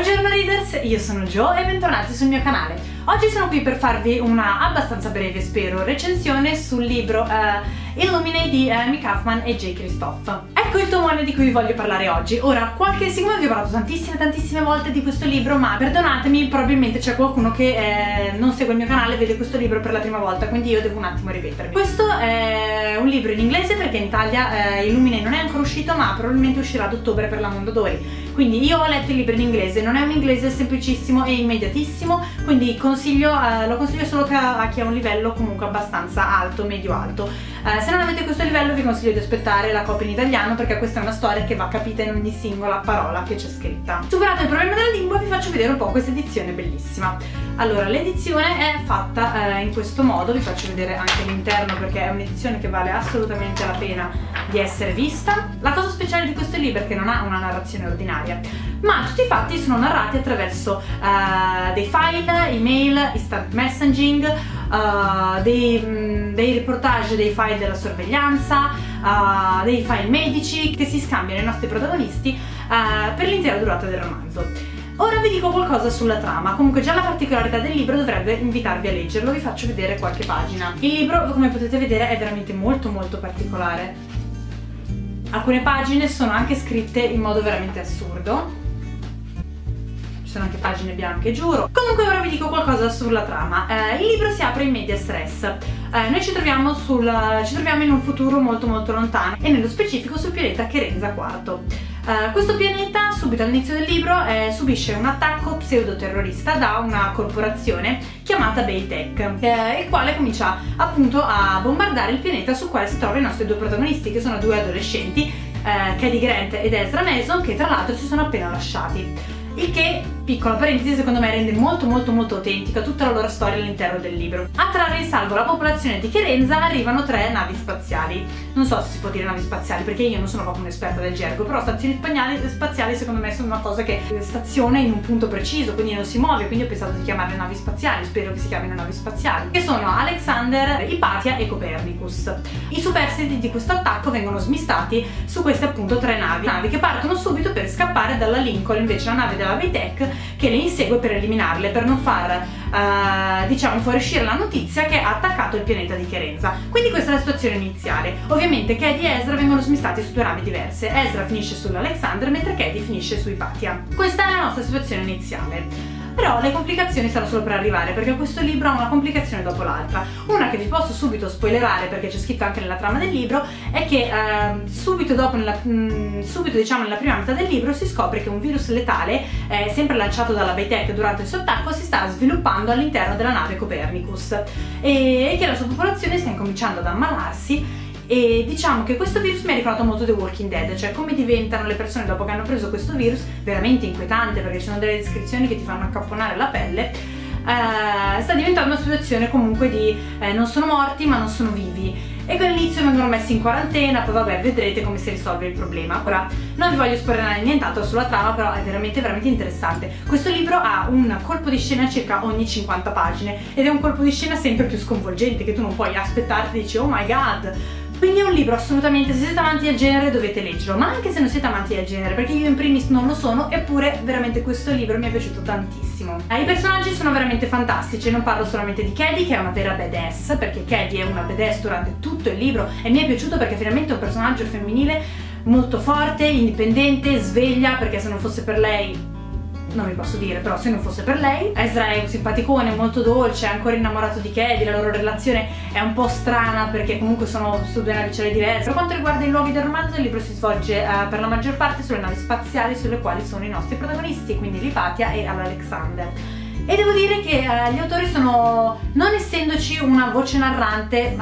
Buongiorno readers, io sono Jo e bentornati sul mio canale. Oggi sono qui per farvi una abbastanza breve, spero, recensione sul libro uh, Illuminate di Amy Kaufman e J. Christoph. Ecco il tomone di cui vi voglio parlare oggi. Ora, qualche secondo vi ho parlato tantissime tantissime volte di questo libro, ma perdonatemi, probabilmente c'è qualcuno che eh, non segue il mio canale e vede questo libro per la prima volta, quindi io devo un attimo ripetermi. Questo è un libro in inglese perché in Italia eh, Illuminate non è ancora uscito, ma probabilmente uscirà ad ottobre per la Mondadori. Quindi io ho letto il libro in inglese, non è un inglese semplicissimo e immediatissimo, quindi consiglio, eh, lo consiglio solo a chi ha un livello comunque abbastanza alto, medio alto. Eh, se non avete questo livello vi consiglio di aspettare la copia in italiano perché questa è una storia che va capita in ogni singola parola che c'è scritta. Superato il problema della lingua vi faccio vedere un po' questa edizione bellissima. Allora, l'edizione è fatta eh, in questo modo, vi faccio vedere anche l'interno perché è un'edizione che vale assolutamente la pena di essere vista. La cosa speciale di questo libro è che non ha una narrazione ordinaria, ma tutti i fatti sono narrati attraverso uh, dei file, email, instant messaging, uh, dei, mh, dei reportage dei file della sorveglianza, uh, dei file medici che si scambiano i nostri protagonisti per l'intera durata del romanzo. Ora vi dico qualcosa sulla trama, comunque già la particolarità del libro dovrebbe invitarvi a leggerlo, vi faccio vedere qualche pagina. Il libro, come potete vedere, è veramente molto molto particolare. Alcune pagine sono anche scritte in modo veramente assurdo. Ci sono anche pagine bianche, giuro. Comunque ora vi dico qualcosa sulla trama. Eh, il libro si apre in media stress. Eh, noi ci troviamo, sul, ci troviamo in un futuro molto molto lontano e nello specifico sul pianeta Kerenza IV. Uh, questo pianeta, subito all'inizio del libro, eh, subisce un attacco pseudoterrorista da una corporazione chiamata Baytech, eh, il quale comincia appunto a bombardare il pianeta sul quale si trovano i nostri due protagonisti, che sono due adolescenti, eh, Cady Grant ed Ezra Mason, che tra l'altro si sono appena lasciati il che, piccola parentesi, secondo me rende molto molto molto autentica tutta la loro storia all'interno del libro. A trarre in salvo la popolazione di Cherenza arrivano tre navi spaziali. Non so se si può dire navi spaziali perché io non sono proprio un'esperta del gergo, però stazioni spaziali, spaziali secondo me sono una cosa che staziona in un punto preciso, quindi non si muove, quindi ho pensato di chiamarle navi spaziali, spero che si chiamino navi spaziali, che sono Alexander, Ipatia e Copernicus. I superstiti di questo attacco vengono smistati su queste appunto tre navi, navi che partono subito per scappare dalla Lincoln, invece la nave della della Vitec che le insegue per eliminarle, per non far uh, diciamo fuoriuscire la notizia che ha attaccato il pianeta di Cherenza. Quindi questa è la situazione iniziale. Ovviamente Cady e Ezra vengono smistati su due navi diverse. Ezra finisce sull'Alexander mentre Cady finisce su Ipatia. Questa è la nostra situazione iniziale però le complicazioni stanno solo per arrivare perché questo libro ha una complicazione dopo l'altra. Una che vi posso subito spoilerare perché c'è scritto anche nella trama del libro è che eh, subito dopo, nella, mh, mm, subito diciamo nella prima metà del libro si scopre che un virus letale, eh, sempre lanciato dalla Baytech durante il suo attacco, si sta sviluppando all'interno della nave Copernicus e che la sua popolazione sta incominciando ad ammalarsi e diciamo che questo virus mi ha ricordato molto The Walking Dead, cioè come diventano le persone dopo che hanno preso questo virus, veramente inquietante perché ci sono delle descrizioni che ti fanno accapponare la pelle, eh, sta diventando una situazione comunque di eh, non sono morti ma non sono vivi e con l'inizio vengono messi in quarantena, poi vabbè vedrete come si risolve il problema. Ora non vi voglio spoilerare nient'altro sulla trama, però è veramente veramente interessante. Questo libro ha un colpo di scena circa ogni 50 pagine ed è un colpo di scena sempre più sconvolgente che tu non puoi aspettarti e dici oh my god quindi è un libro assolutamente, se siete amanti del genere dovete leggerlo, ma anche se non siete amanti del genere, perché io in primis non lo sono, eppure veramente questo libro mi è piaciuto tantissimo. Eh, I personaggi sono veramente fantastici, non parlo solamente di Caddy che è una vera badass, perché Caddy è una badass durante tutto il libro e mi è piaciuto perché finalmente è un personaggio femminile molto forte, indipendente, sveglia, perché se non fosse per lei non vi posso dire, però se non fosse per lei. Ezra è un simpaticone, molto dolce, è ancora innamorato di Kedi, la loro relazione è un po' strana perché comunque sono su due navicelle diverse. Per quanto riguarda i luoghi del romanzo, il libro si svolge uh, per la maggior parte sulle navi spaziali sulle quali sono i nostri protagonisti, quindi l'Ipatia e Alexander. E devo dire che eh, gli autori sono, non essendoci una voce narrante,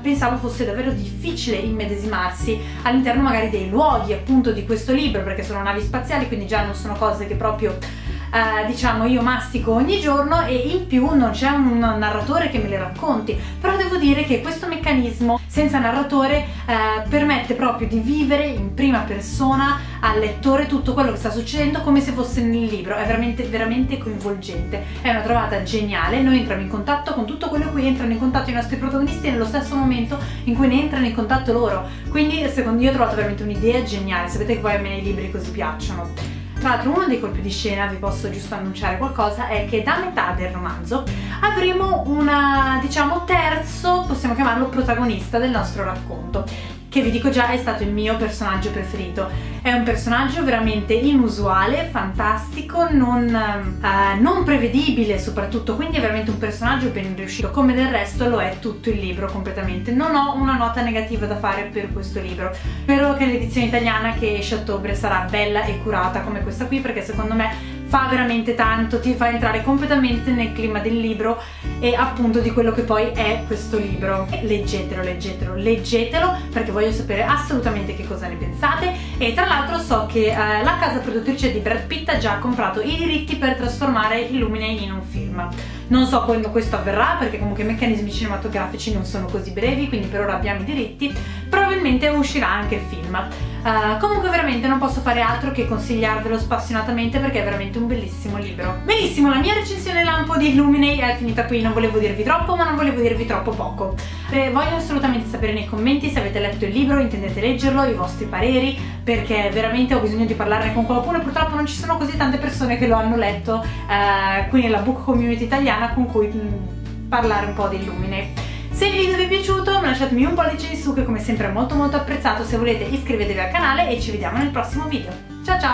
pensavo fosse davvero difficile immedesimarsi all'interno magari dei luoghi appunto di questo libro, perché sono navi spaziali, quindi già non sono cose che proprio eh, diciamo io mastico ogni giorno e in più non c'è un narratore che me le racconti. Però devo dire che questo meccanismo senza narratore eh, permette proprio di vivere in prima persona al lettore tutto quello che sta succedendo come se fosse nel libro. È veramente veramente coinvolgente. È una trovata geniale. Noi entriamo in contatto con tutto quello cui entrano in contatto i nostri protagonisti nello stesso momento in cui ne entrano in contatto loro. Quindi secondo io ho trovato veramente un'idea geniale. Sapete che poi a me i libri così piacciono Tra l'altro uno dei colpi di scena, vi posso giusto annunciare qualcosa, è che da metà del romanzo avremo un, diciamo, terzo, possiamo chiamarlo protagonista del nostro racconto che vi dico già è stato il mio personaggio preferito. È un personaggio veramente inusuale, fantastico, non, uh, non, prevedibile soprattutto, quindi è veramente un personaggio ben riuscito, come del resto lo è tutto il libro completamente. Non ho una nota negativa da fare per questo libro, spero che l'edizione italiana che esce a ottobre sarà bella e curata come questa qui perché secondo me fa veramente tanto, ti fa entrare completamente nel clima del libro e appunto di quello che poi è questo libro. Leggetelo, leggetelo, leggetelo perché voglio sapere assolutamente che cosa ne pensate e tra l'altro so che eh, la casa produttrice di Brad Pitt ha già comprato i diritti per trasformare Illumine in un film. Non so quando questo avverrà perché comunque i meccanismi cinematografici non sono così brevi, quindi per ora abbiamo i diritti. Probabilmente uscirà anche il film. Uh, comunque veramente non posso fare altro che consigliarvelo spassionatamente perché è veramente un bellissimo libro. Benissimo, la mia recensione lampo di Illuminate è finita qui, non volevo dirvi troppo ma non volevo dirvi troppo poco. Eh, voglio assolutamente sapere nei commenti se avete letto il libro, intendete leggerlo, i vostri pareri, perché veramente ho bisogno di parlarne con qualcuno purtroppo non ci sono così tante persone che lo hanno letto uh, qui nella book community italiana con cui mh, mm, parlare un po' di Illuminate. Se il video vi è piaciuto lasciatemi un pollice in su che come sempre è molto molto apprezzato, se volete iscrivetevi al canale e ci vediamo nel prossimo video. Ciao ciao!